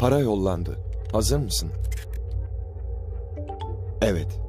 Para yollandı. Hazır mısın? Evet.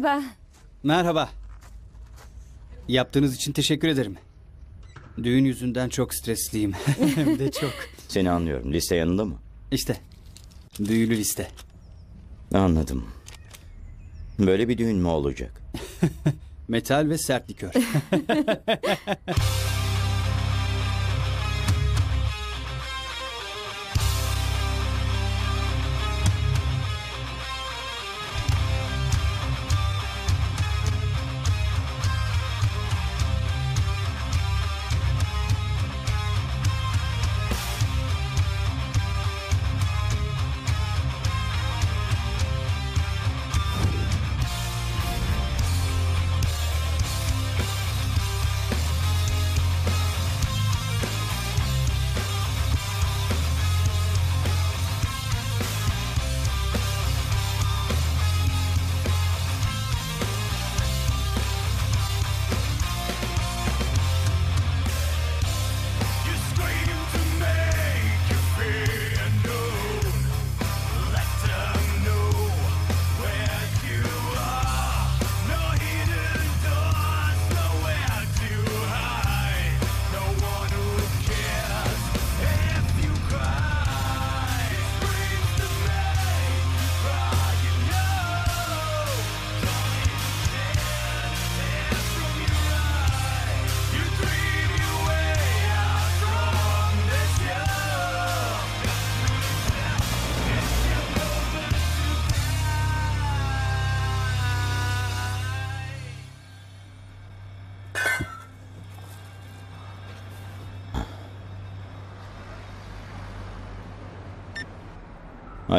Merhaba. Merhaba. Yaptığınız için teşekkür ederim. Düğün yüzünden çok stresliyim. Hem de çok. Seni anlıyorum. Liste yanında mı? İşte. Büyülü liste. Anladım. Böyle bir düğün mü olacak? Metal ve sert likör.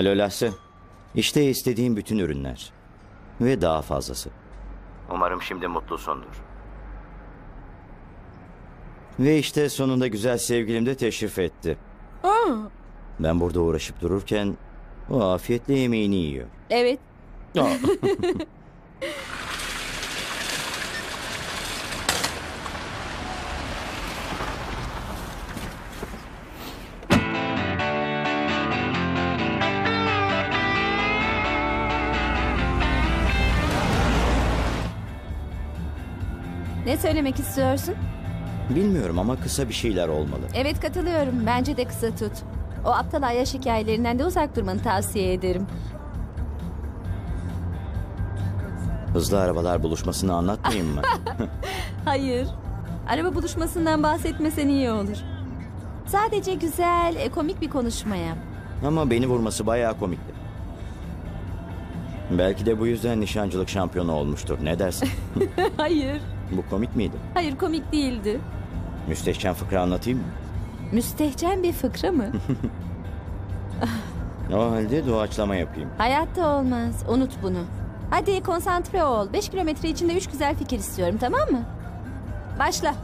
Alo Lasse. İşte istediğim bütün ürünler. Ve daha fazlası. Umarım şimdi mutlusundur. Ve işte sonunda güzel sevgilim de teşrif etti. Ben burada uğraşıp dururken o afiyetle yemeğini yiyor. Evet. söylemek istiyorsun? Bilmiyorum ama kısa bir şeyler olmalı. Evet katılıyorum. Bence de kısa tut. O aptal ayyaş hikayelerinden de uzak durmanı tavsiye ederim. Hızlı arabalar buluşmasını anlatmayayım mı? Hayır. Araba buluşmasından bahsetmesen iyi olur. Sadece güzel, e, komik bir konuşma yap. ama beni vurması bayağı komikti. Belki de bu yüzden nişancılık şampiyonu olmuştur. Ne dersin? Hayır. Bu komik miydi? Hayır komik değildi. Müstehcen fıkra anlatayım mı? Müstehcen bir fıkra mı? O halde doğaçlama yapayım. Hayatta olmaz. Unut bunu. Hadi konsantre ol. 5 kilometre içinde 3 güzel fikir istiyorum tamam mı? Başla.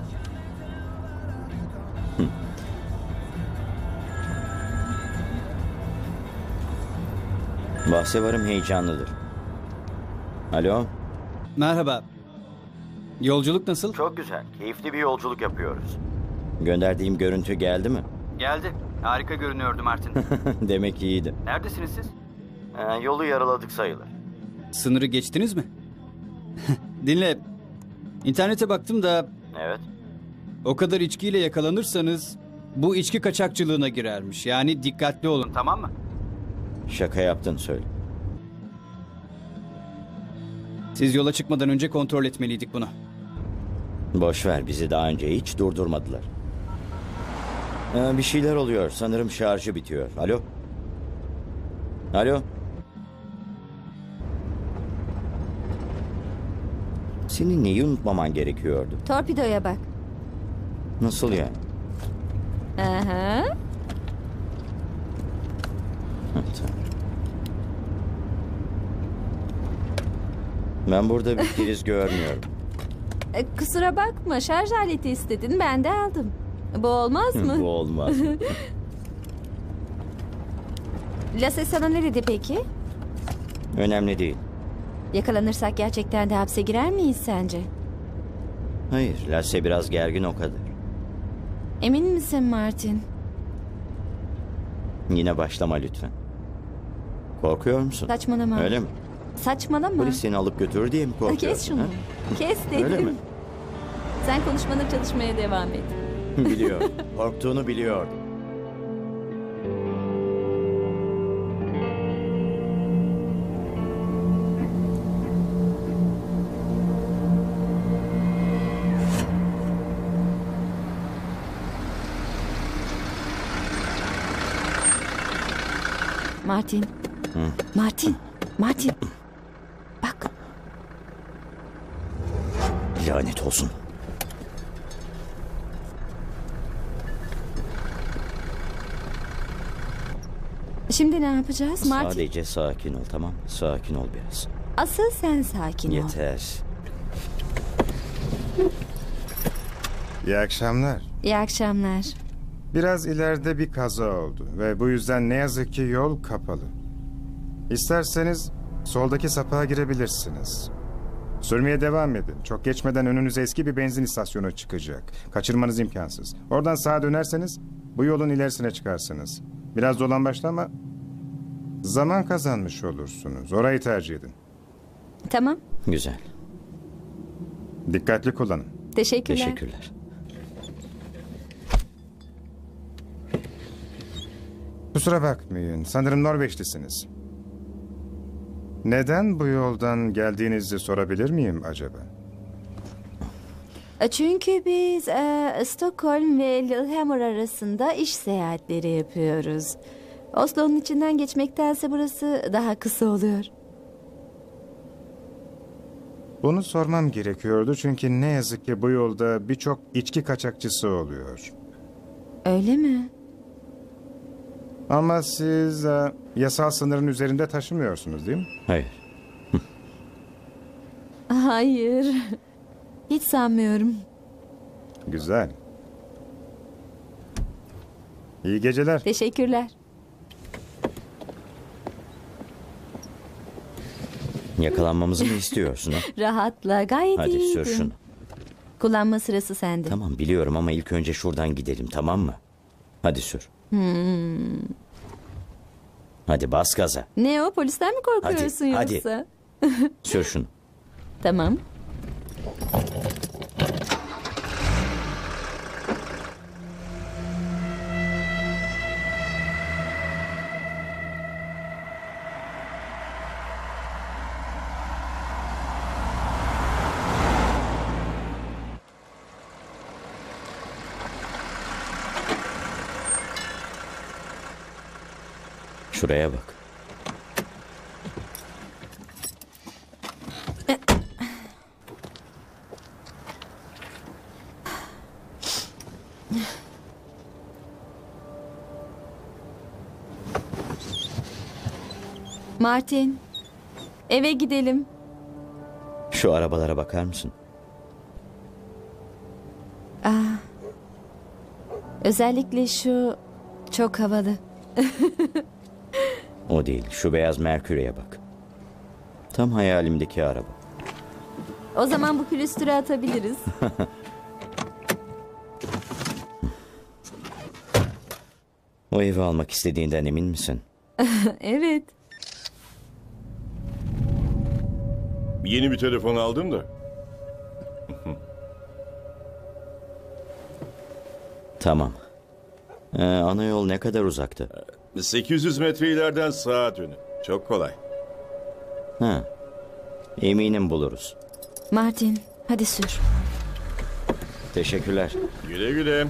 Bahse varım heyecanlıdır. Alo? Merhaba. Yolculuk nasıl? Çok güzel. Keyifli bir yolculuk yapıyoruz. Gönderdiğim görüntü geldi mi? Geldi. Harika görünüyordu Martin. Demek iyiydi. Neredesiniz siz? Ee, yolu yaraladık sayılır. Sınırı geçtiniz mi? Dinle. İnternete baktım da Evet. o kadar içkiyle yakalanırsanız bu içki kaçakçılığına girermiş. Yani dikkatli olun tamam mı? Şaka yaptın söyle. Siz yola çıkmadan önce kontrol etmeliydik bunu. Boş ver bizi daha önce hiç durdurmadılar. Ee, bir şeyler oluyor. Sanırım şarjı bitiyor. Alo? Alo? Senin neyi unutmaman gerekiyordu? Torpidoya bak. Nasıl yani? Aha. Ben burada bir priz görmüyorum. E, kusura bakma şarj aleti istedin ben de aldım. Bu olmaz mı? Bu olmaz. Lase sana ne dedi peki? Önemli değil. Yakalanırsak gerçekten de hapse girer miyiz sence? Hayır, Lasse biraz gergin o kadar. Emin misin Martin? Yine başlama lütfen. Korkuyor musun? Saçmalama. Öyle mi? Saçmalama. Polis seni alıp götürür diye mi korkuyorsun? Kes şunu. ha? Kes dedim. Öyle mi? Sen konuşmana çalışmaya devam et. Biliyor. Korktuğunu biliyor. Martin. Martin. Martin. Bak. Lanet olsun. Şimdi ne yapacağız Martin? Sadece sakin ol tamam mı? Sakin ol biraz. Asıl sen sakin ol. Yeter. İyi akşamlar. İyi akşamlar. Biraz ileride bir kaza oldu ve bu yüzden ne yazık ki yol kapalı. İsterseniz soldaki sapağa girebilirsiniz. Sürmeye devam edin. Çok geçmeden önünüze eski bir benzin istasyonu çıkacak. Kaçırmanız imkansız. Oradan sağa dönerseniz bu yolun ilerisine çıkarsınız. Biraz dolambaçlı ama zaman kazanmış olursunuz. Orayı tercih edin. Tamam. Güzel. Dikkatli kullanın. Teşekkürler. Teşekkürler. Kusura bakmayın. Sanırım Norveçlisiniz. Neden bu yoldan geldiğinizi sorabilir miyim acaba? Çünkü biz e, Stockholm ve Lillehammer arasında iş seyahatleri yapıyoruz. Oslo'nun içinden geçmektense burası daha kısa oluyor. Bunu sormam gerekiyordu çünkü ne yazık ki bu yolda birçok içki kaçakçısı oluyor. Öyle mi? Ama siz e, yasal sınırın üzerinde taşımıyorsunuz değil mi? Hayır. Hayır. Hiç sanmıyorum. Güzel. İyi geceler. Teşekkürler. Yakalanmamızı mı istiyorsun ha? Rahatla. Gayet Hadi iyiydin. sür şunu. Kullanma sırası sende. Tamam biliyorum ama ilk önce şuradan gidelim tamam mı? Hadi sür. Hmm. Hadi bas gaza. Ne o? Polisten mi korkuyorsun Hadi, hadi. yoksa? Sür şunu. Tamam. Şuraya bak. Martin. Eve gidelim. Şu arabalara bakar mısın? Özellikle şu çok havalı. O değil. Şu beyaz Merkür'e bak. Tam hayalimdeki araba. O zaman bu külüstürü atabiliriz. O evi almak istediğinden emin misin? evet. Yeni bir telefon aldım da. Tamam. Ee, ana yol ne kadar uzakta? 800 metre ileriden sağa dönün. Çok kolay. Ha. Eminim buluruz. Martin, hadi sür. Teşekkürler. Güle güle.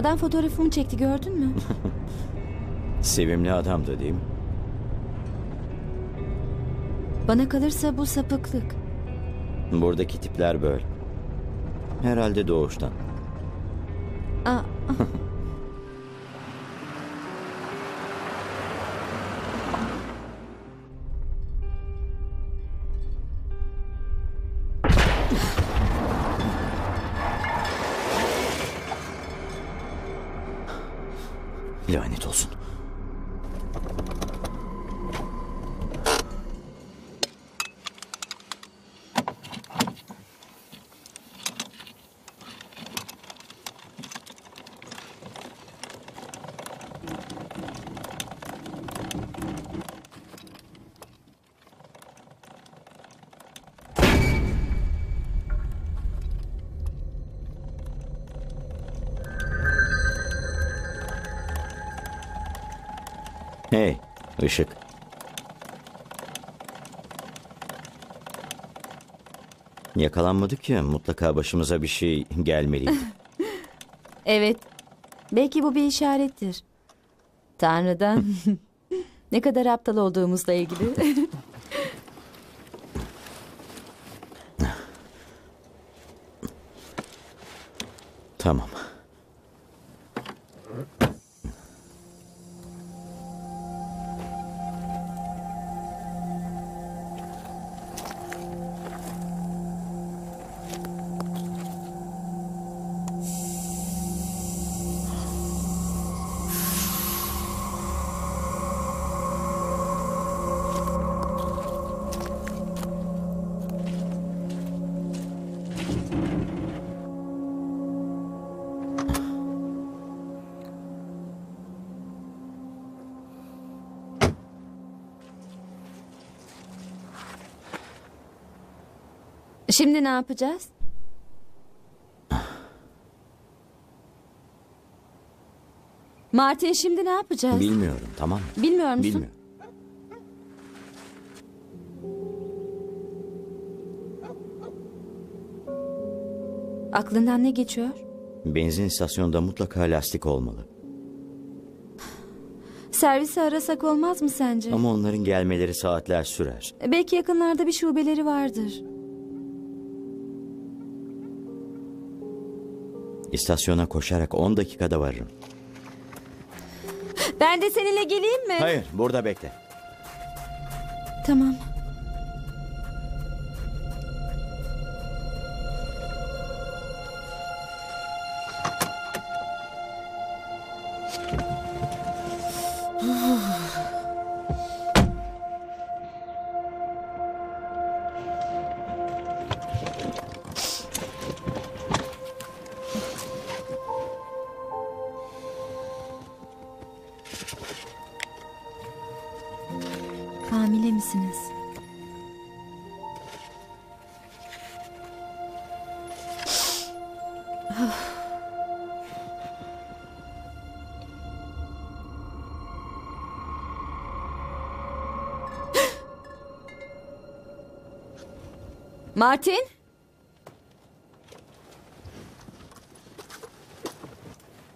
Adam fotoğrafımı çekti gördün mü? Sevimli adamdı değil mi? Bana kalırsa bu sapıklık. Buradaki tipler böyle. Herhalde doğuştan. Aa, Lanet olsun. Işık. Yakalanmadık ya mutlaka başımıza bir şey gelmeliydi. evet. Belki bu bir işarettir. Tanrı'dan. ne kadar aptal olduğumuzla ilgili. Şimdi ne yapacağız? Martin şimdi ne yapacağız? Bilmiyorum tamam mı? Bilmiyor musun? Bilmiyorum. Aklından ne geçiyor? Benzin istasyonunda mutlaka lastik olmalı. Servisi arasak olmaz mı sence? Ama onların gelmeleri saatler sürer. Belki yakınlarda bir şubeleri vardır. İstasyona koşarak 10 dakikada varırım. Ben de seninle geleyim mi? Hayır, burada bekle. Tamam. Martin?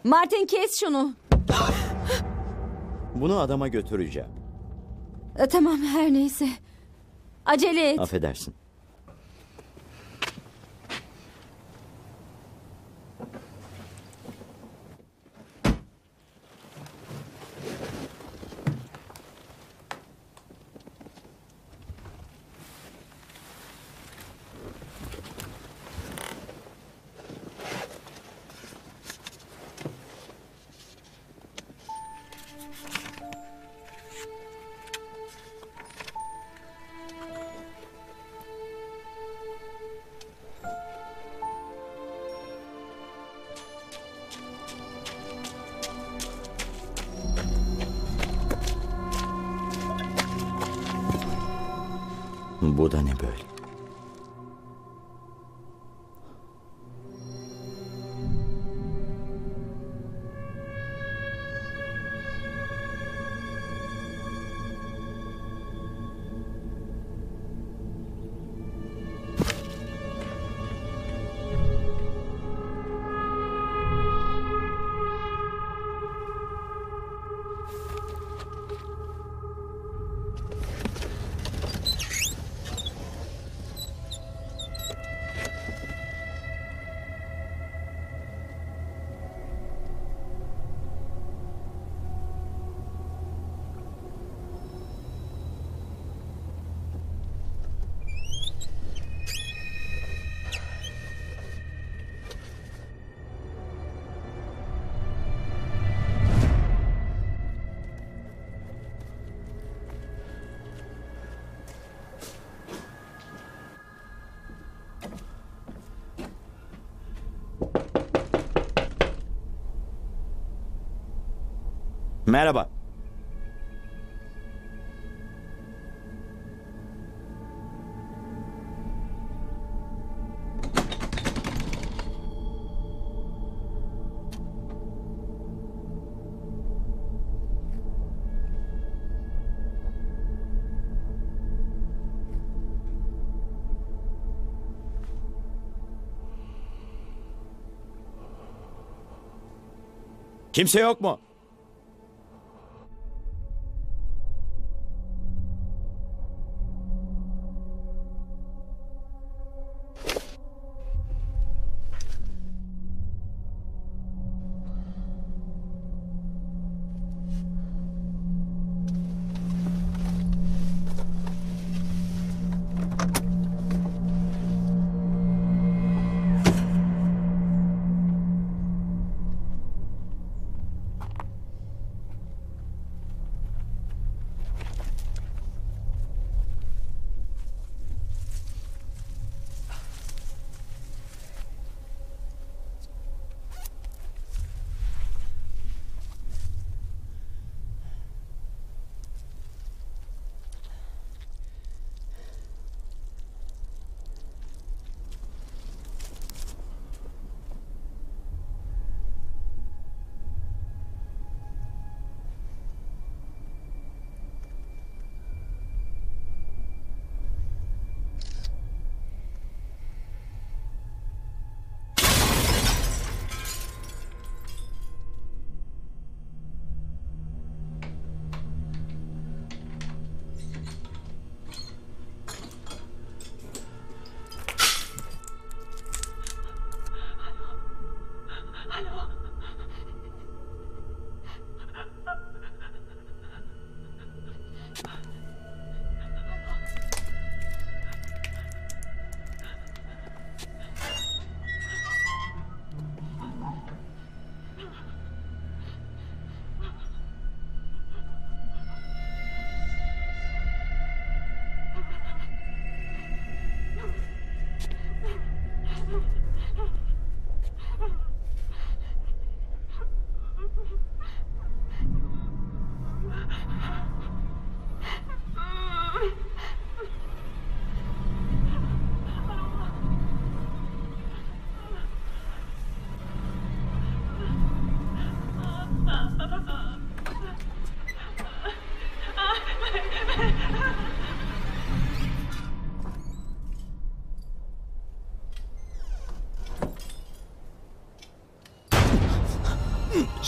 Martin kes şunu. Bunu adama götüreceğim. E, tamam her neyse. Acele et. Affedersin. Merhaba. Kimse yok mu?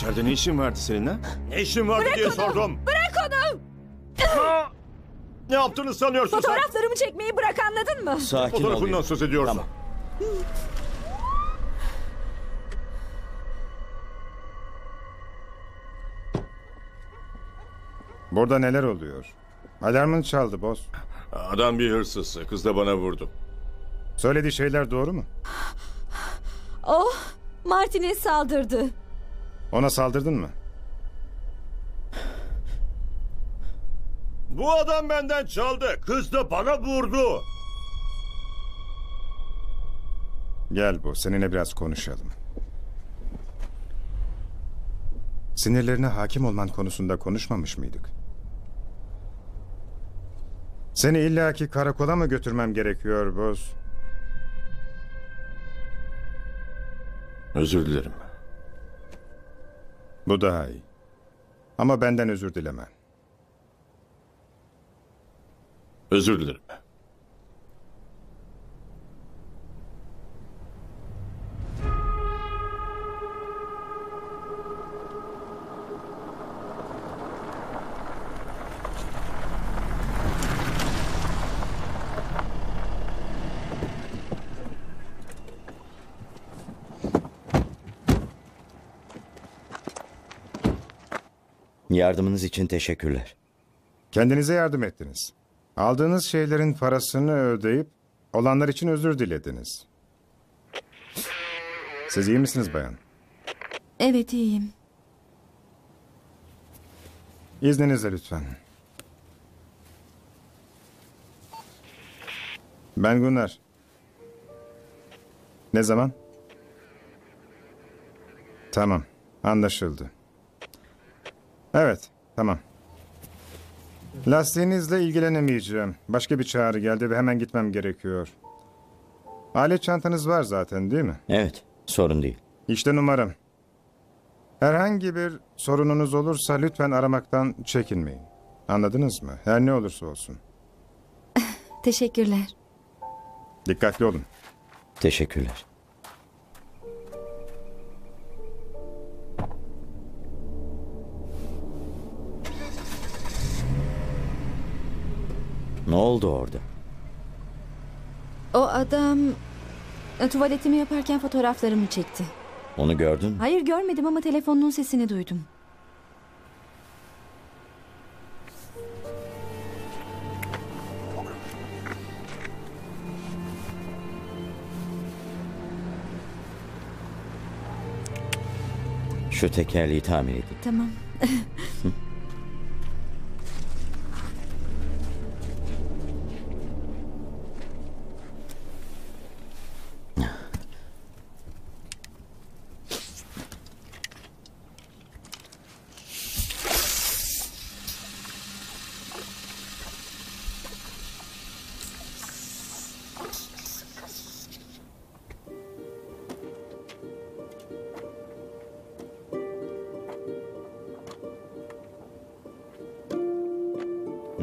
İçeride ne işin vardı senin ha? Ne işin vardı diye sordum. Bırak onu! Ne yaptığını sanıyorsun sen? Fotoğraflarımı çekmeyi bırak anladın mı? Sakin ol. Fotoğrafından söz ediyorsun. Tamam. Burada neler oluyor? Alarmın çaldı boss. Adam bir hırsız. Kız da bana vurdu. Söylediği şeyler doğru mu? Oh, Martinez saldırdı. Ona saldırdın mı? Bu adam benden çaldı. Kız da bana vurdu. Gel bu, seninle biraz konuşalım. Sinirlerine hakim olman konusunda konuşmamış mıydık? Seni illaki karakola mı götürmem gerekiyor boz? Özür dilerim. Bu daha iyi. Ama benden özür dileme. Özür dilerim. Yardımınız için teşekkürler. Kendinize yardım ettiniz. Aldığınız şeylerin parasını ödeyip olanlar için özür dilediniz. Siz iyi misiniz bayan? Evet iyiyim. İzninizle lütfen. Ben Gunnar. Ne zaman? Tamam, anlaşıldı. Evet, tamam. Lastiğinizle ilgilenemeyeceğim. Başka bir çağrı geldi ve hemen gitmem gerekiyor. Alet çantanız var zaten değil mi? Evet, sorun değil. İşte numaram. Herhangi bir sorununuz olursa lütfen aramaktan çekinmeyin. Anladınız mı? Her ne olursa olsun. Teşekkürler. Dikkatli olun. Teşekkürler. Oldu orada? O adam e, tuvaletimi yaparken fotoğraflarımı çekti. Onu gördün mü? Hayır görmedim ama telefonun sesini duydum. Şu tekerleği tamir edeyim. Tamam.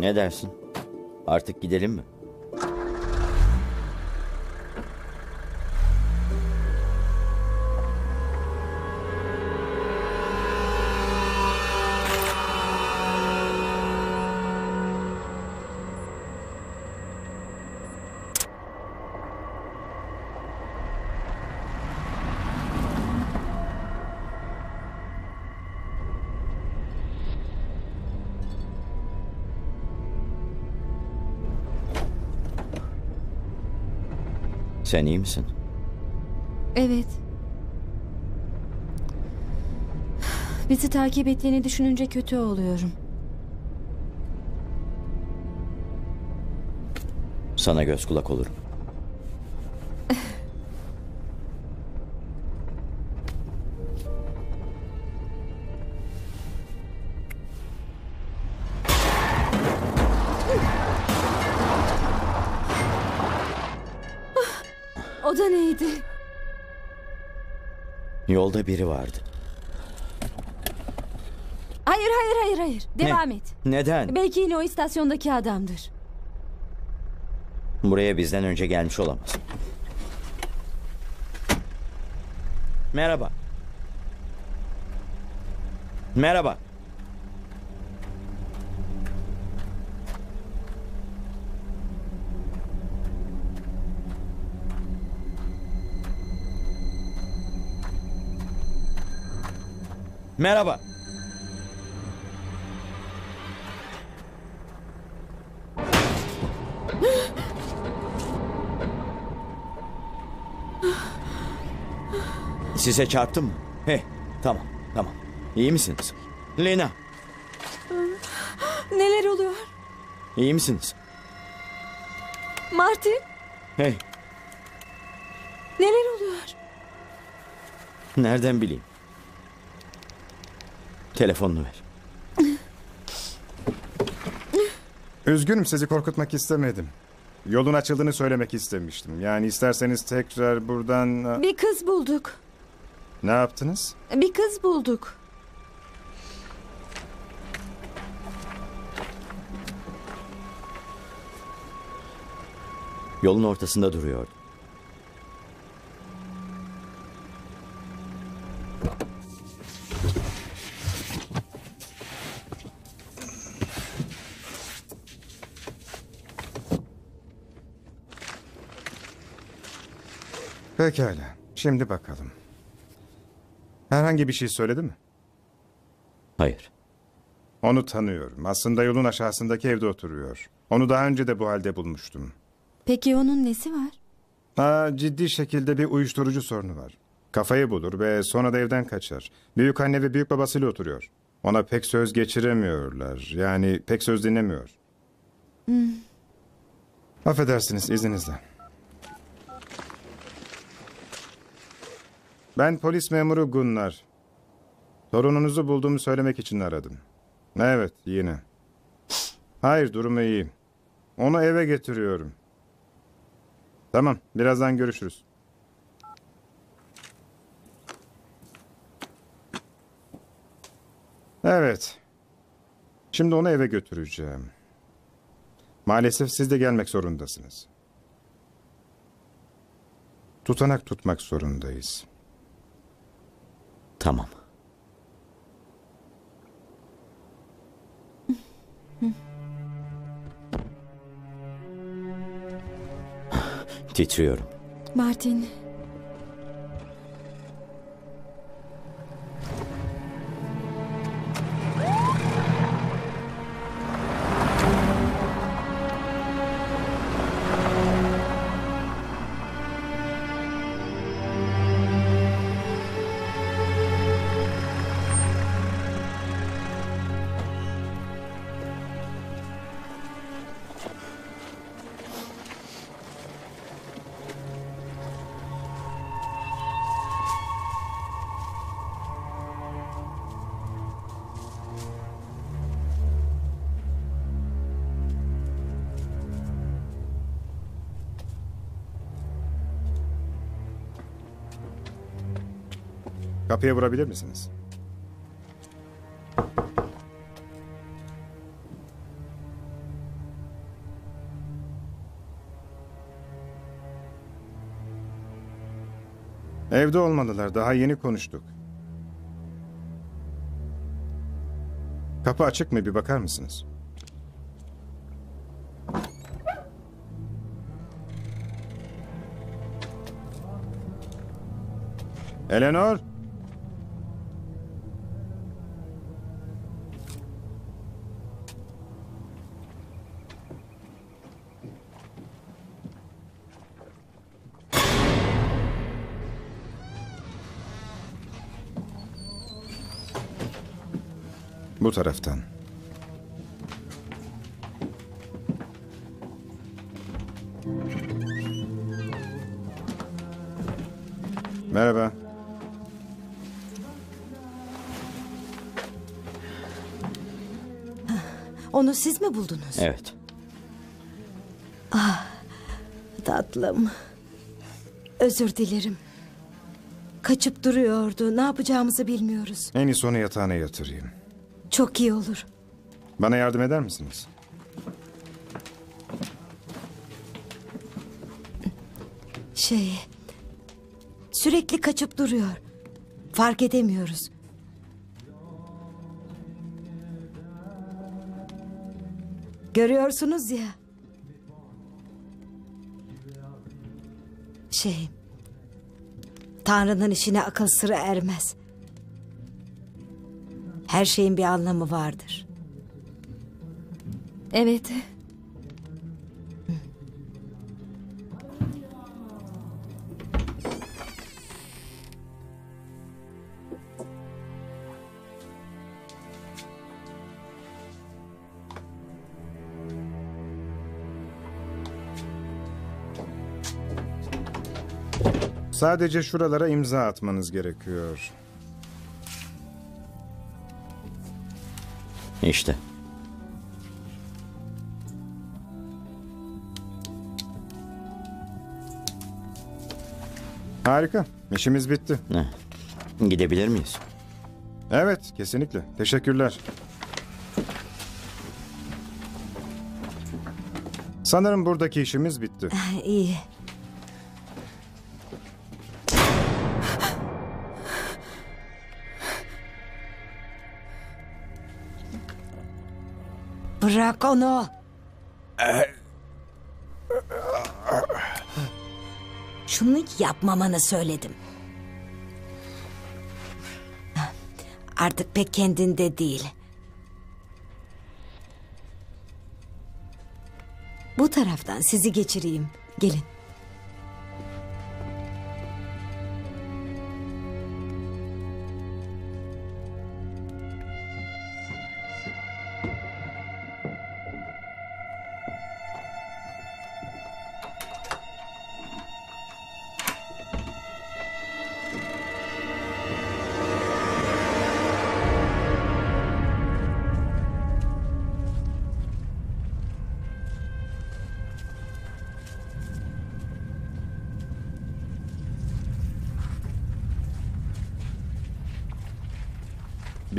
Ne dersin? Artık gidelim mi? Sen iyi misin? Evet. Bizi takip ettiğini düşününce kötü oluyorum. Sana göz kulak olurum. Yolda biri vardı. Hayır hayır hayır hayır. Devam et. Neden? Belki yine o istasyondaki adamdır. Buraya bizden önce gelmiş olamaz. Merhaba. Merhaba. Merhaba. Size çarptım mı? Hey, tamam, tamam. İyi misiniz? Lena, Neler oluyor? iyi misiniz? Martin Hey, neler oluyor? nereden bileyim? Telefonunu ver. Üzgünüm sizi korkutmak istemedim. Yolun açıldığını söylemek istemiştim. Yani isterseniz tekrar buradan... Bir kız bulduk. Ne yaptınız? Bir kız bulduk. Yolun ortasında duruyordu. Pekala. Şimdi bakalım. Herhangi bir şey söyledi mi? Hayır. Onu tanıyorum. Aslında yolun aşağısındaki evde oturuyor. Onu daha önce de bu halde bulmuştum. Peki onun nesi var? Ha, ciddi şekilde bir uyuşturucu sorunu var. Kafayı bulur ve sonra da evden kaçar. Büyük anne ve büyük babasıyla oturuyor. Ona pek söz geçiremiyorlar. Yani pek söz dinlemiyor. Affedersiniz izninizle. Ben polis memuru Gunnar. Torununuzu bulduğumu söylemek için aradım. Evet yine. Hayır durumu iyi. Onu eve getiriyorum. Tamam, birazdan görüşürüz. Evet. Şimdi onu eve götüreceğim. Maalesef siz de gelmek zorundasınız. Tutanak tutmak zorundayız. Tamam. Titriyorum. Martin. Kapıya vurabilir misiniz? Evde olmalılar. Daha yeni konuştuk. Kapı açık mı? Bir bakar mısınız? Eleanor? Bu taraftan. Merhaba. Onu siz mi buldunuz? Evet. Tatlım. Özür dilerim. Kaçıp duruyordu. Ne yapacağımızı bilmiyoruz. En iyisi onu yatağına yatırayım. Çok iyi olur. Bana yardım eder misiniz? Şey... Sürekli kaçıp duruyor. Fark edemiyoruz. Görüyorsunuz ya. Şey... Tanrı'nın işine akıl sıra ermez. Her şeyin bir anlamı vardır. Evet. Sadece şuralara imza atmanız gerekiyor. İşte. Harika. İşimiz bitti. Heh. Gidebilir miyiz? Evet, kesinlikle. Teşekkürler. Sanırım buradaki işimiz bitti. Ah, iyi. Bırak. Şunu yapmamanı söyledim. Artık pek kendinde değil. Bu taraftan sizi geçireyim. Gelin.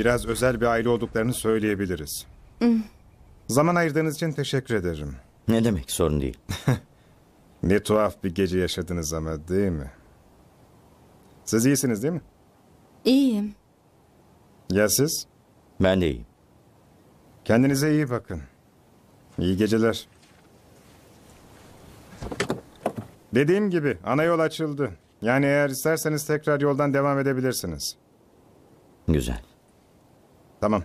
Biraz özel bir aile olduklarını söyleyebiliriz. Zaman ayırdığınız için teşekkür ederim. Ne demek sorun değil. Ne tuhaf bir gece yaşadınız ama değil mi? Siz iyisiniz değil mi? İyiyim. Ya siz? Ben de iyiyim. Kendinize iyi bakın. İyi geceler. Dediğim gibi ana yol açıldı. Yani eğer isterseniz tekrar yoldan devam edebilirsiniz. Güzel. Tamam.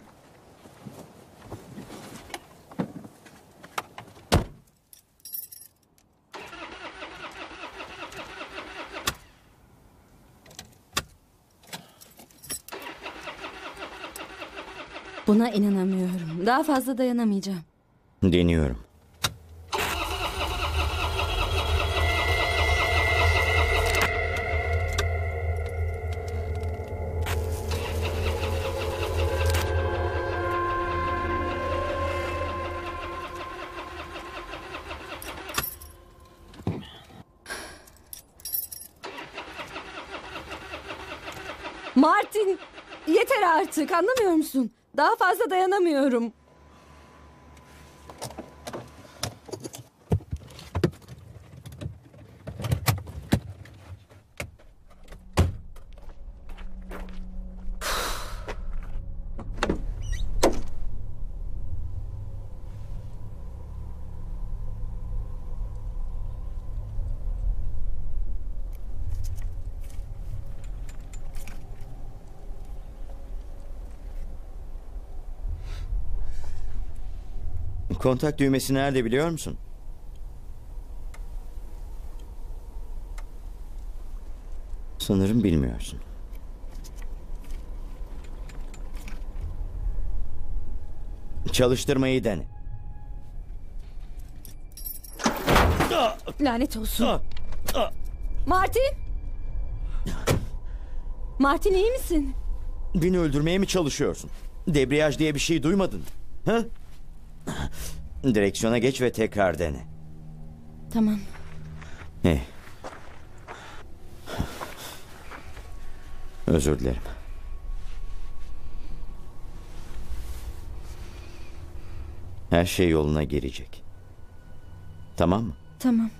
Buna inanamıyorum. Daha fazla dayanamayacağım. Deniyorum. Artık anlamıyor musun? Daha fazla dayanamıyorum. Kontak düğmesi nerede biliyor musun? Sanırım bilmiyorsun. Çalıştırmayı dene. Lanet olsun. Martin! Martin iyi misin? Beni öldürmeye mi çalışıyorsun? Debriyaj diye bir şey duymadın. Ha? Direksiyona geç ve tekrar dene. Tamam. Ne? Özür dilerim. Her şey yoluna girecek. Tamam mı? Tamam.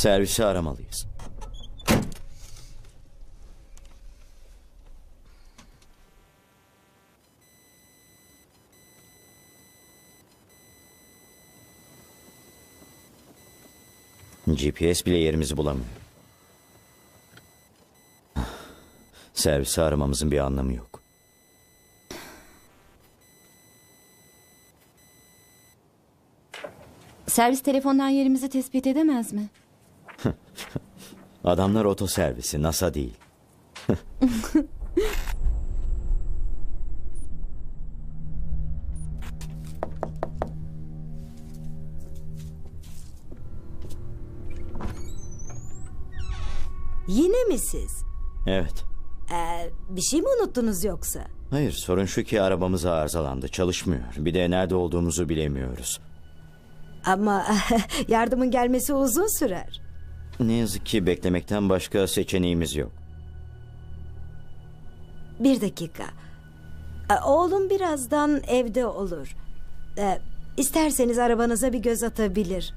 Servisi aramalıyız. GPS bile yerimizi bulamıyor. Servisi aramamızın bir anlamı yok. Servis telefondan yerimizi tespit edemez mi? Adamlar otoservisi, NASA değil. Yine mi siz? Evet. Ee, bir şey mi unuttunuz yoksa? Hayır, sorun şu ki arabamız arızalandı, çalışmıyor. Bir de nerede olduğumuzu bilemiyoruz. Ama yardımın gelmesi uzun sürer. Ne yazık ki beklemekten başka seçeneğimiz yok. Bir dakika. Ee, oğlum birazdan evde olur. Ee, isterseniz arabanıza bir göz atabilir.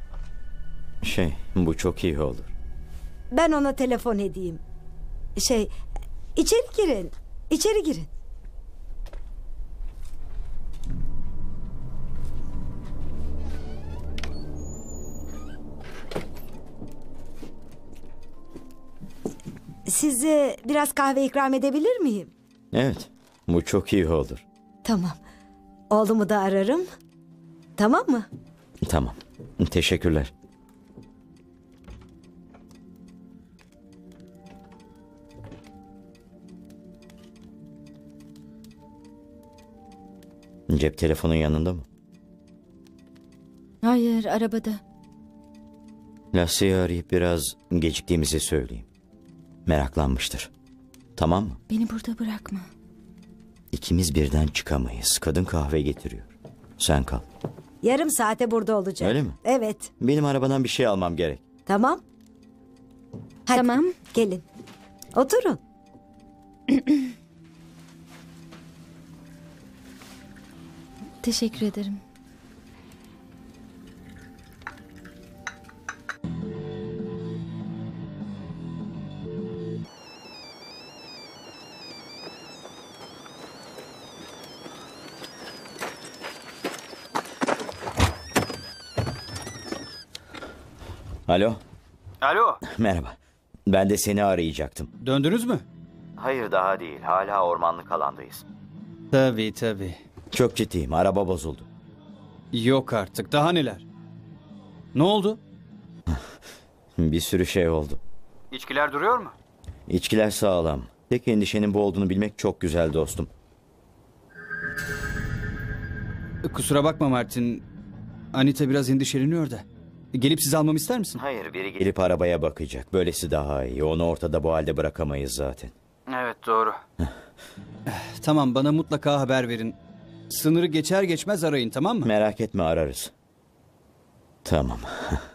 Şey bu çok iyi olur. Ben ona telefon edeyim. Şey, içeri girin. İçeri girin. Size biraz kahve ikram edebilir miyim? Evet bu çok iyi olur. Tamam. Oğlumu da ararım. Tamam mı? Tamam. Teşekkürler. Cep telefonun yanında mı? Hayır, arabada. Lassie'yi arayıp biraz geciktiğimizi söyleyeyim. Meraklanmıştır. Tamam mı? Beni burada bırakma. İkimiz birden çıkamayız. Kadın kahve getiriyor. Sen kal. Yarım saate burada olacak. Öyle mi? Evet. Benim arabadan bir şey almam gerek. Tamam. Hadi, Tamam. Gelin. Oturun. Teşekkür ederim. Alo. Alo. Merhaba. Ben de seni arayacaktım. Döndünüz mü? Hayır daha değil. Hala ormanlık alandayız. Tabii tabii. Çok ciddiyim. Araba bozuldu. Yok artık. Daha neler? Ne oldu? Bir sürü şey oldu. İçkiler duruyor mu? İçkiler sağlam. Tek endişenin bu olduğunu bilmek çok güzel dostum. Kusura bakma Martin. Anita biraz endişeleniyor da. Gelip sizi almamı ister misin? Hayır biri gelip arabaya bakacak. Böylesi daha iyi. Onu ortada bu halde bırakamayız zaten. Evet doğru. tamam bana mutlaka haber verin. Sınırı geçer geçmez arayın tamam mı? Merak etme ararız. Tamam.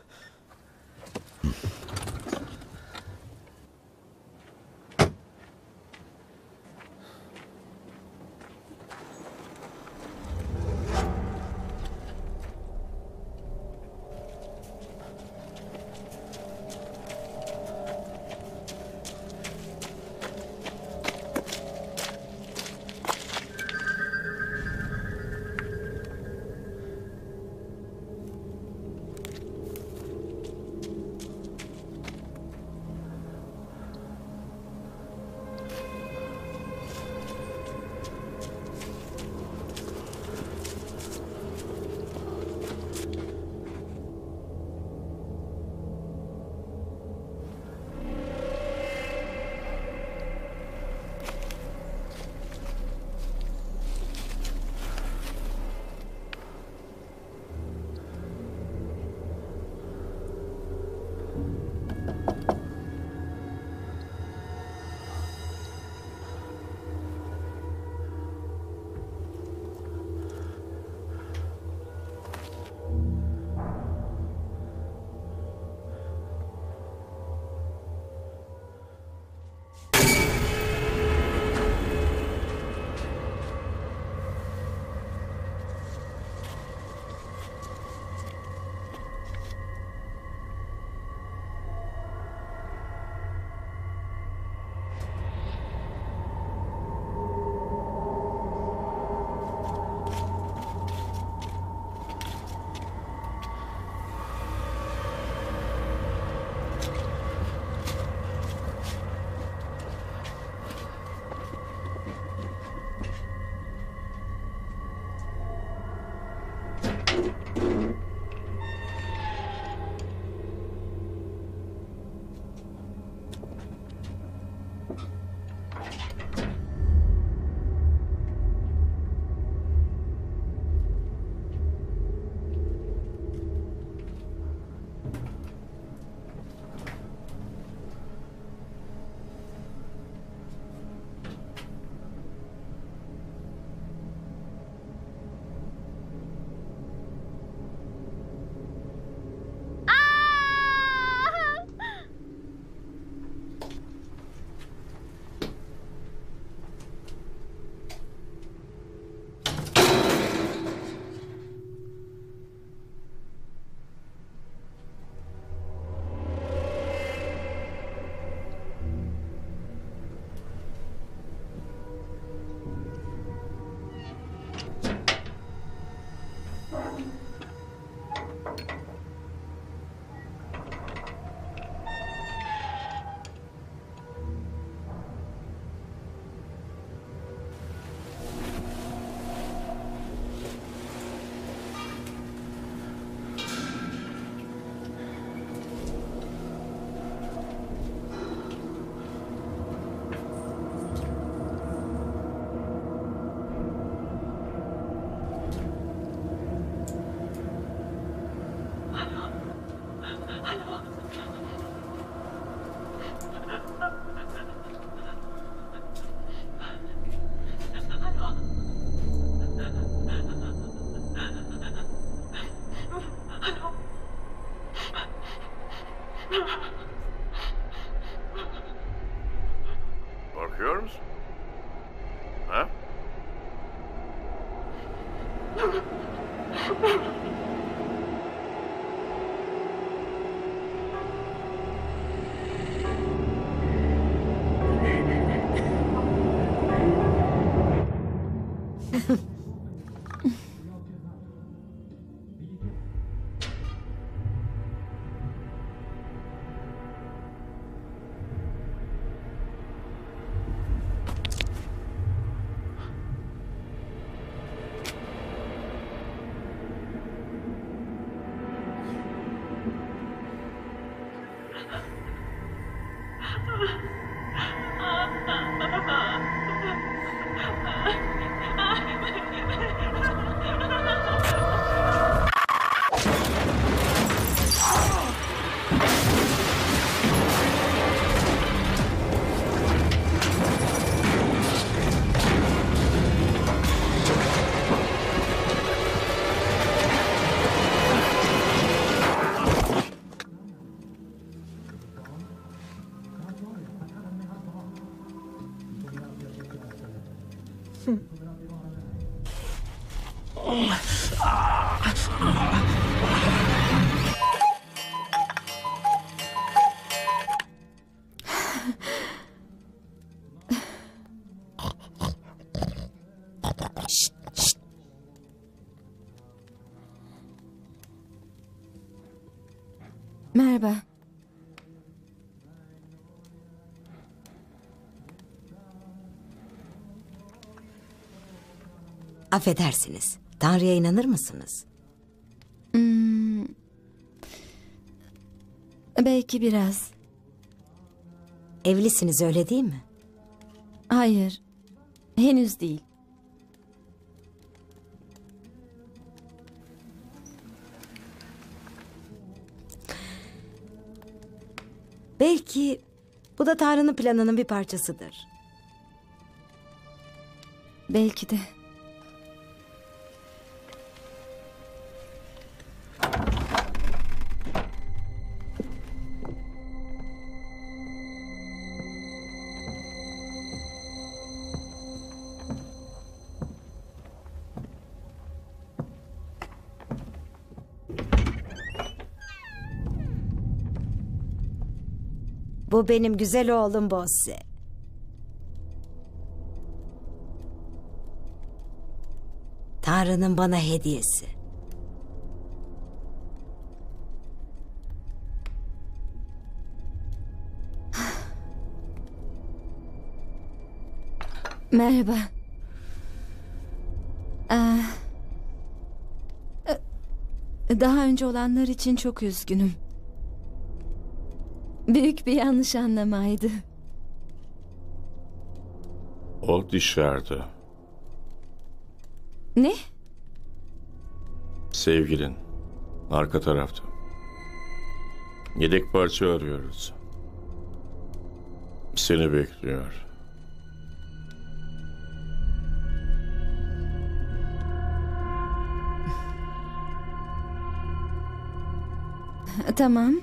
Affedersiniz. Tanrı'ya inanır mısınız? Belki biraz. Evlisiniz öyle değil mi? Hayır. Henüz değil. Belki bu da Tanrı'nın planının bir parçasıdır. Belki de. Bu benim güzel oğlum Bosse. Tanrı'nın bana hediyesi. Merhaba. Ee, Daha önce olanlar için çok üzgünüm. Büyük bir yanlış anlamaydı. O dışarıda. Ne? Sevgilin. Arka tarafta. Yedek parça arıyoruz. Seni bekliyor. Tamam.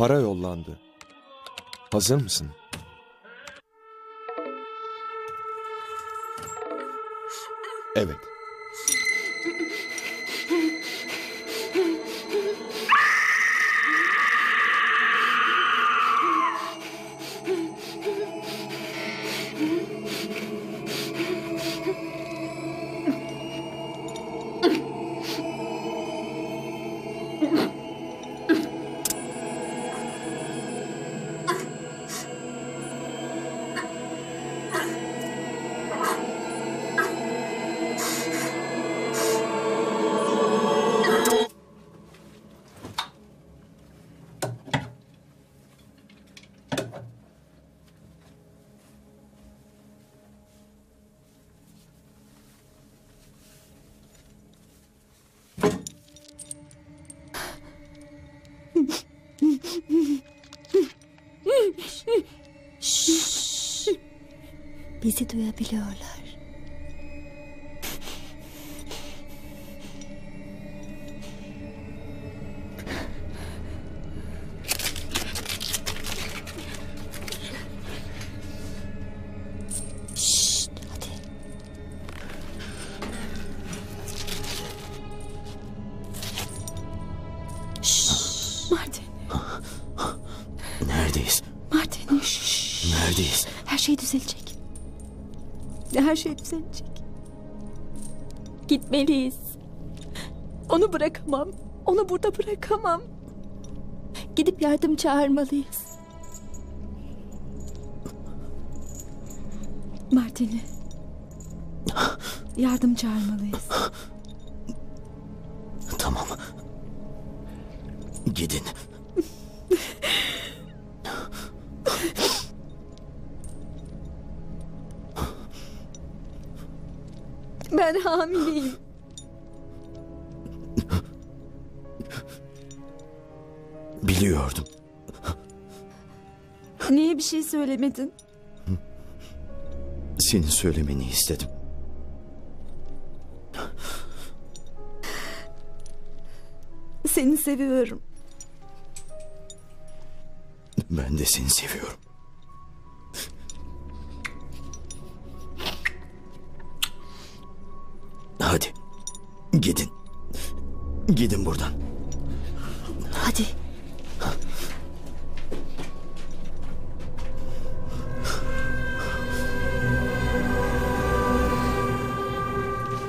Para yollandı. Hazır mısın? Evet. Bizi duyabiliyorlar. Düzelecek. Gitmeliyiz. Onu bırakamam. Onu burada bırakamam. Gidip yardım çağırmalıyız. Martin'i. Yardım çağırmalıyız. Hamileyim. Biliyordum. Niye bir şey söylemedin? Senin söylemeni istedim. Seni seviyorum. Ben de seni seviyorum. Gidin buradan. Hadi.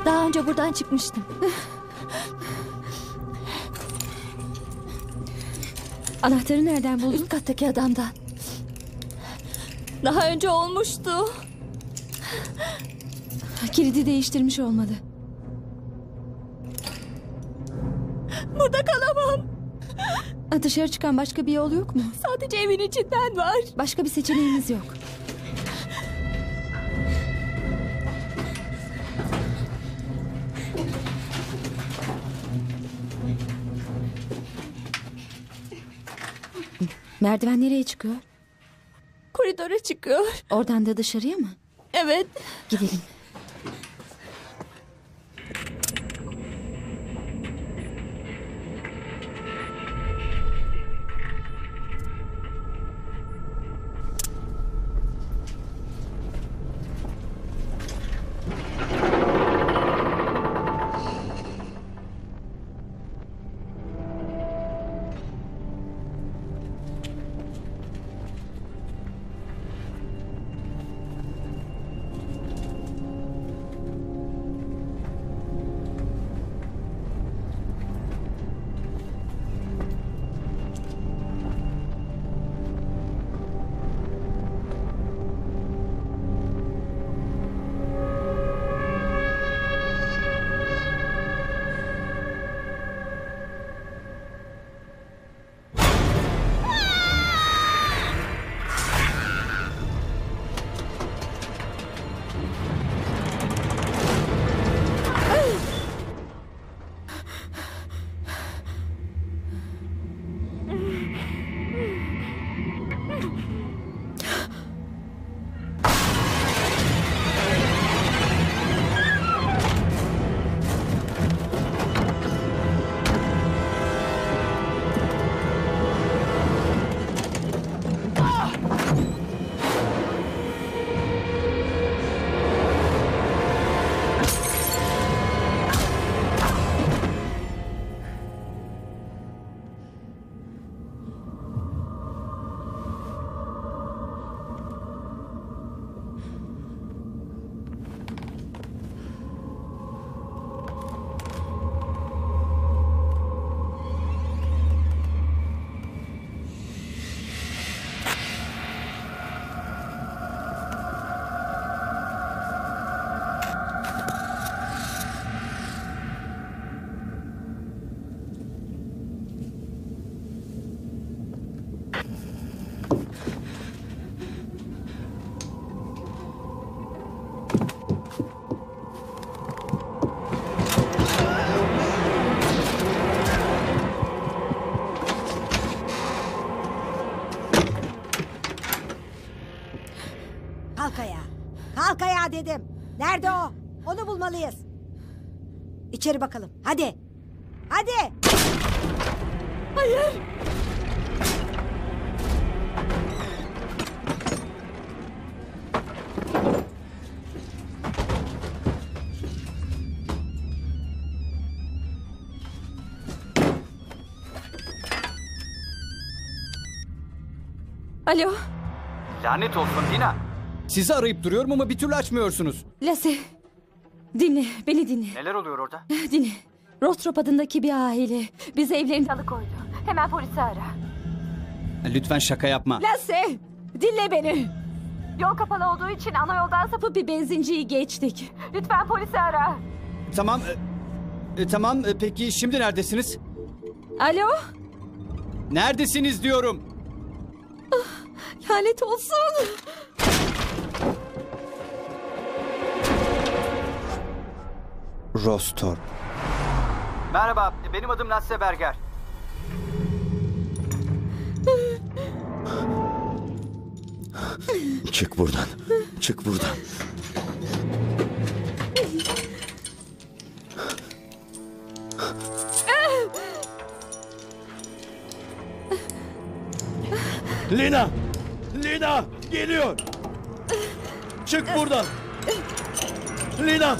Daha önce buradan çıkmıştım. Anahtarı nereden buldun? Üst kattaki adamdan. Daha önce olmuştu. Kilidi değiştirmiş olmalı. Burada kalamam. Dışarı çıkan başka bir yol yok mu? Sadece evin içinden var. Başka bir seçeneğimiz yok. Merdiven nereye çıkıyor? Koridora çıkıyor. Oradan da dışarıya mı? Evet. Gidelim. Nerede o? Onu bulmalıyız. İçeri bakalım. Hadi. Hadi. Alo, Lanet olsun Dina. Sizi arayıp duruyorum ama bir türlü açmıyorsunuz. Lase. Dinle, beni dinle. Neler oluyor orada? Dinle. Rostrop adındaki bir aile bizi evlerinden alıkoydu. Hemen polisi ara. Lütfen şaka yapma. Lase, dinle beni. Yol kapalı olduğu için ana yoldan sapıp bir benzinciyi geçtik. Lütfen polisi ara. Tamam. e, e, tamam e, peki şimdi neredesiniz? Alo, Neredesiniz diyorum. lanet olsun. Rostor. Merhaba, benim adım Lasse Berger. Çık buradan. Çık buradan. Lina! Lina! Geliyor! Çık buradan! Lina!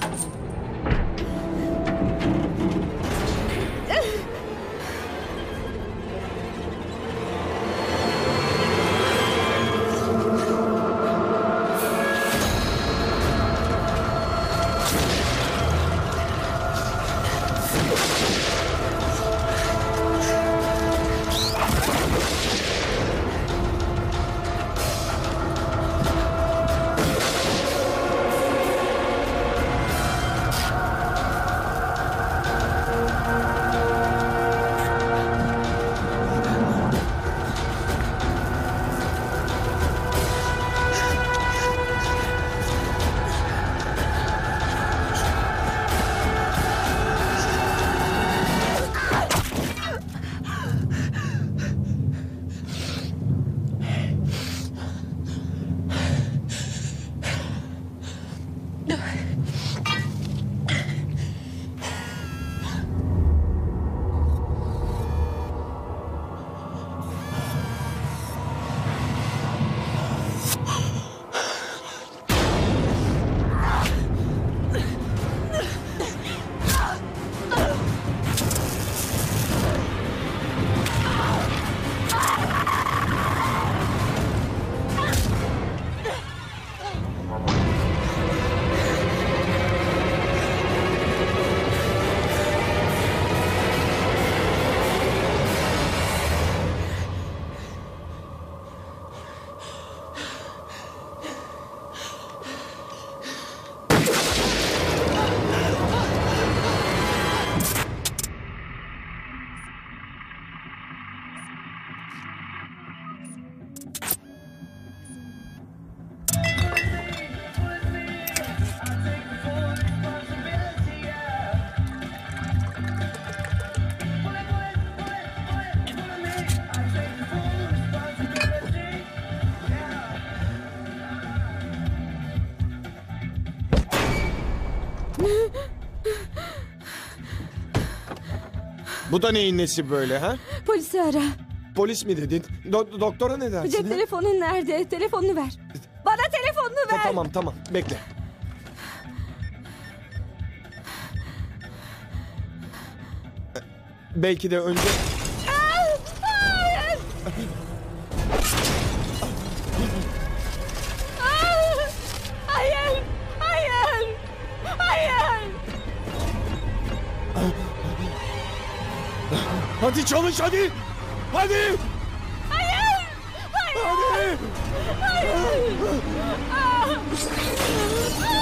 Bu da neyin nesi böyle ha? Polisi ara. Polis mi dedin? Do- doktora ne dersin? Cep ha? telefonun nerede? Telefonunu ver. Bana telefonunu Ta- ver. tamam tamam bekle. Belki de önce... çalış hadi! Hadi! Hayır. Hadi!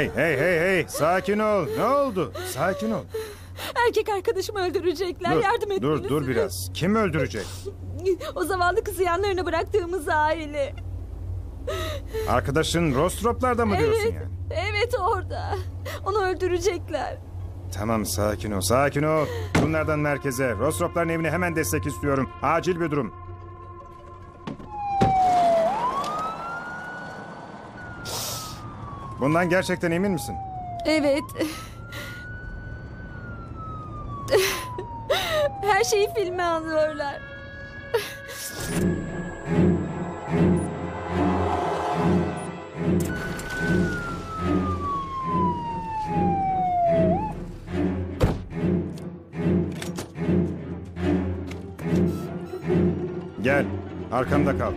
Hey hey hey hey sakin ol. Ne oldu? Sakin ol. Erkek arkadaşımı öldürecekler. Dur, Yardım dur etmelisiniz. dur biraz. Kim öldürecek? O zavallı kızı yanlarına bıraktığımız aile. Arkadaşın Rostroplar'da mı diyorsun Evet. yani? Evet orada. Onu öldürecekler. Tamam sakin ol sakin ol. Bunlardan merkeze. Rostropların evine hemen destek istiyorum. Acil bir durum. Bundan gerçekten emin misin? Evet. Her şeyi filme alıyorlar. Gel. Arkamda kal.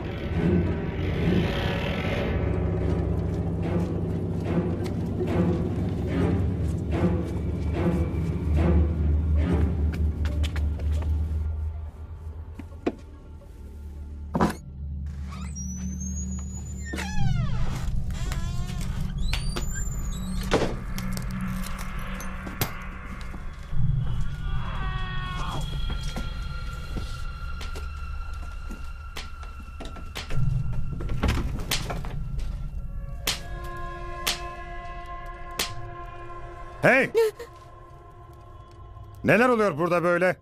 Neler oluyor burada böyle?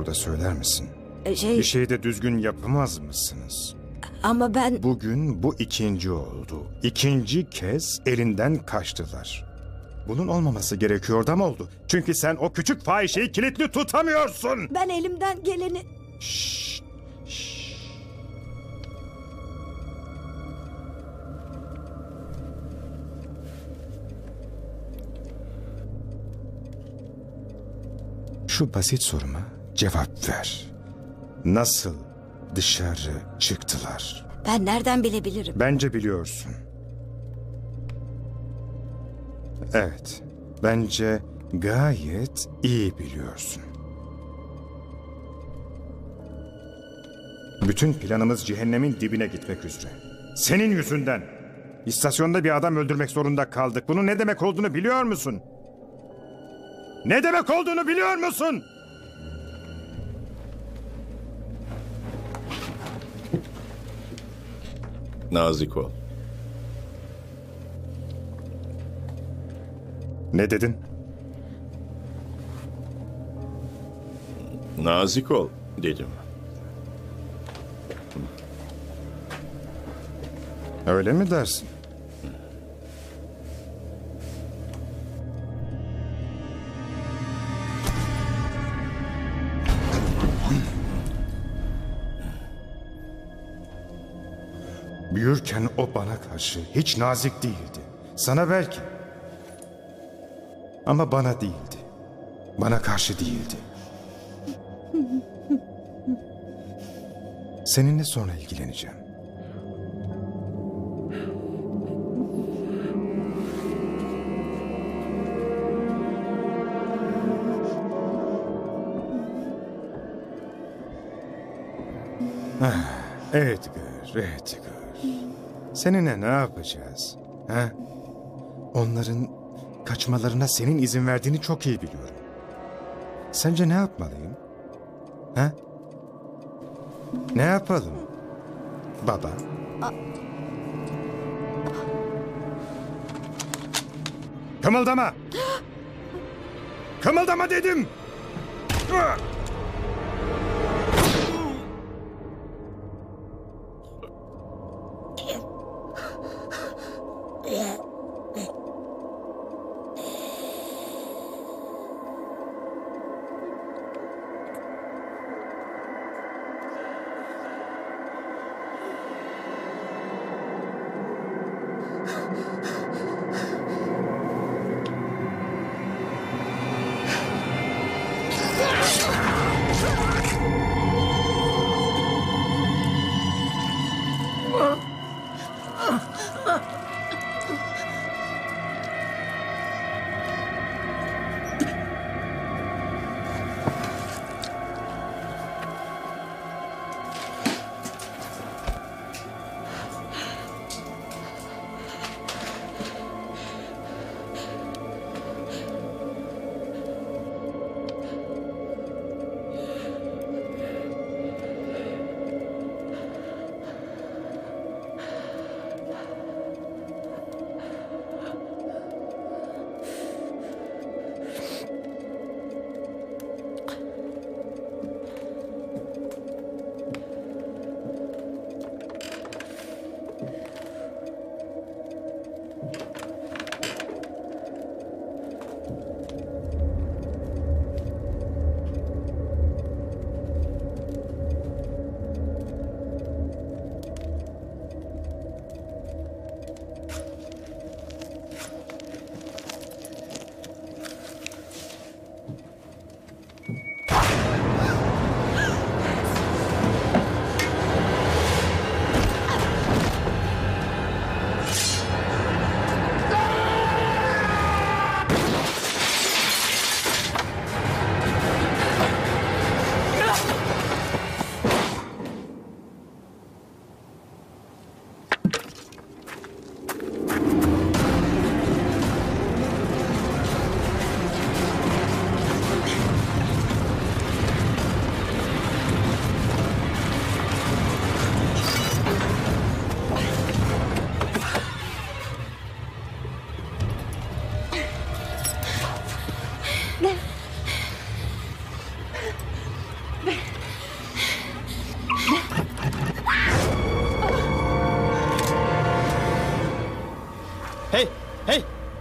Burada söyler misin? E, Şey Bir şeyi de düzgün yapamaz mısınız? ama ben Bugün bu ikinci oldu. İkinci kez elinden kaçtılar. Bunun olmaması gerekiyordu ama oldu. Çünkü sen o küçük fahişeyi kilitli tutamıyorsun. ben elimden geleni Şşş, şşş. Şu basit soruma cevap ver. Nasıl dışarı çıktılar? ben nereden bilebilirim? Bence biliyorsun. Evet, bence gayet iyi biliyorsun. Bütün planımız cehennemin dibine gitmek üzere. Senin yüzünden. İstasyonda bir adam öldürmek zorunda kaldık. Bunun ne demek olduğunu biliyor musun? Ne demek olduğunu biliyor musun? Nazik ol. Ne dedin? Nazik ol dedim. Öyle mi dersin? Büyürken o bana karşı hiç nazik değildi. Sana belki. Ama bana değildi. Bana karşı değildi. Seninle sonra ilgileneceğim. Ah, Edgar, Edgar. Seninle ne yapacağız? Ha? Onların kaçmalarına senin izin verdiğini çok iyi biliyorum. Sence ne yapmalıyım? Ha? Ne yapalım? Baba. Kımıldama! Kımıldama dedim!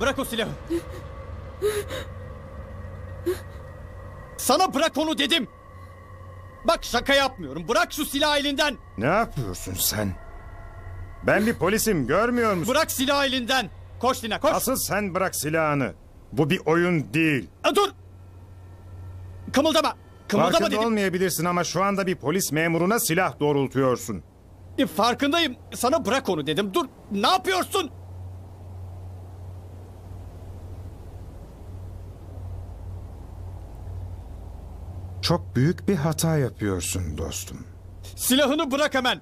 Bırak o silahı. Sana bırak onu dedim. Bak şaka yapmıyorum. Bırak şu silahı elinden. Ne yapıyorsun sen? Ben bir polisim görmüyor musun? Bırak silahı elinden. Koş Lina koş. Asıl sen bırak silahını. Bu bir oyun değil. Aa, dur. Kımıldama. Kımıldama Farkında dedim. olmayabilirsin ama şu anda bir polis memuruna silah doğrultuyorsun. E, Farkındayım. Sana bırak onu dedim. Dur. Ne yapıyorsun? Çok büyük bir hata yapıyorsun dostum. Silahını bırak hemen.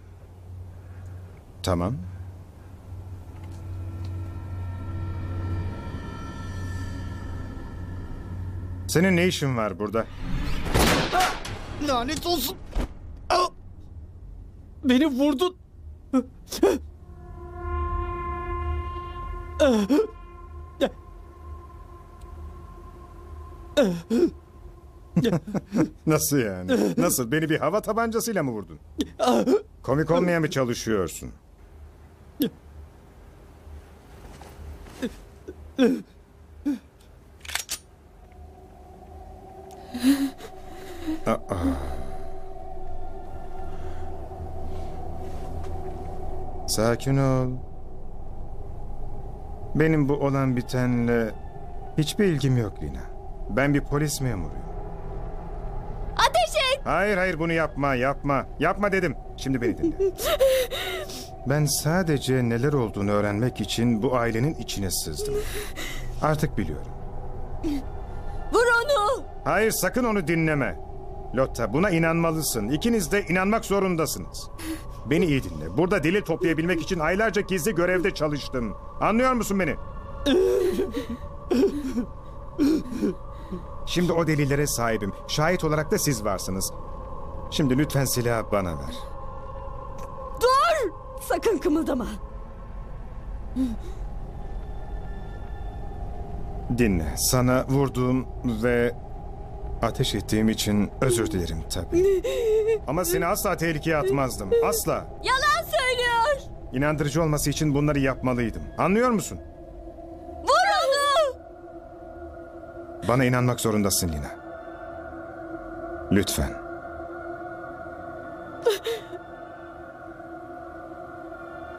Tamam. Senin ne işin var burada? Lanet olsun. Beni vurdun. Nasıl yani? Nasıl? Beni bir hava tabancasıyla mı vurdun? Komik olmaya mı çalışıyorsun? Aa. Sakin ol. Benim bu olan bitenle hiçbir ilgim yok Lina. Ben bir polis memuruyum. Hayır hayır bunu yapma yapma. Yapma dedim. Şimdi beni dinle. Ben sadece neler olduğunu öğrenmek için bu ailenin içine sızdım. Artık biliyorum. Vur onu. Hayır sakın onu dinleme. Lotta buna inanmalısın. İkiniz de inanmak zorundasınız. Beni iyi dinle. Burada delil toplayabilmek için aylarca gizli görevde çalıştım. Anlıyor musun beni? Şimdi o delillere sahibim. Şahit olarak da siz varsınız. Şimdi lütfen silahı bana ver. Dur. Sakın kımıldama. Dinle. Sana vurduğum ve ateş ettiğim için özür dilerim tabii. Ama seni asla tehlikeye atmazdım. Asla. Yalan söylüyor. İnandırıcı olması için bunları yapmalıydım. Anlıyor musun? Bana inanmak zorundasın Lina. Lütfen.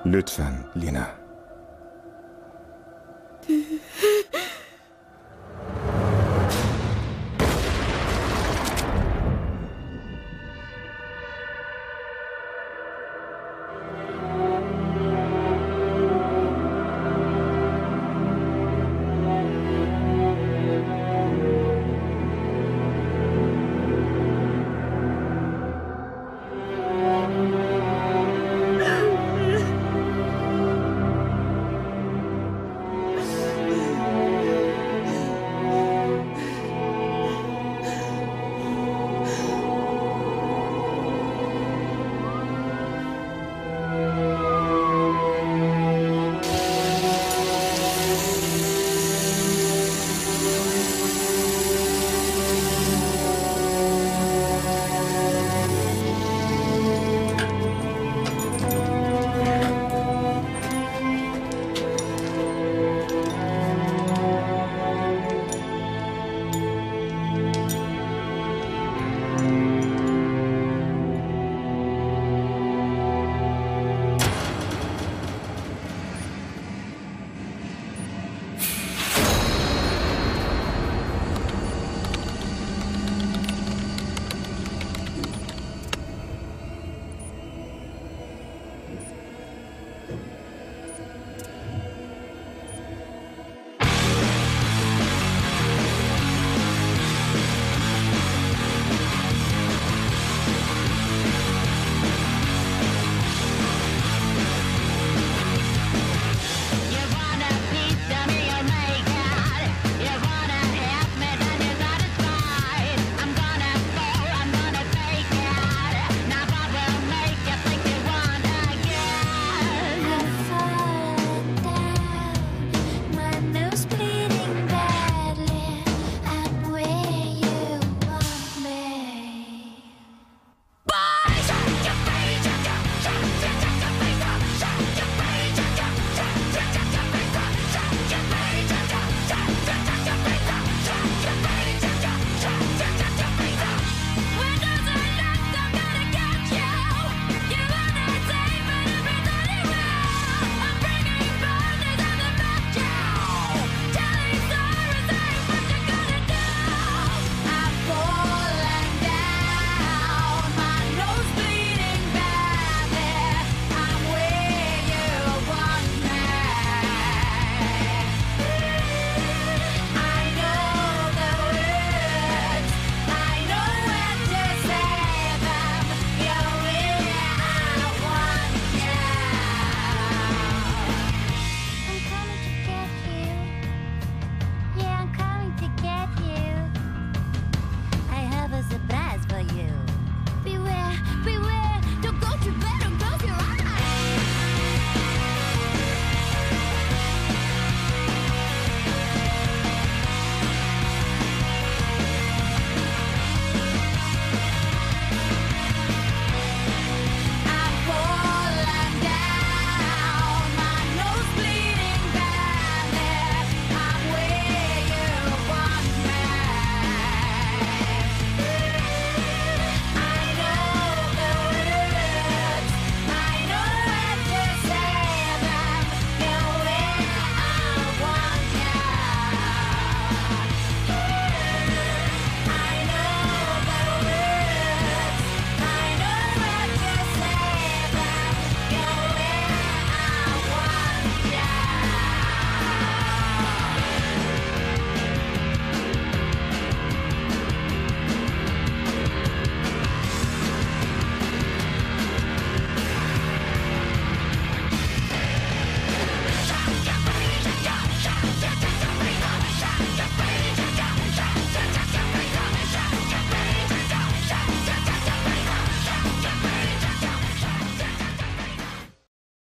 Lütfen Lina.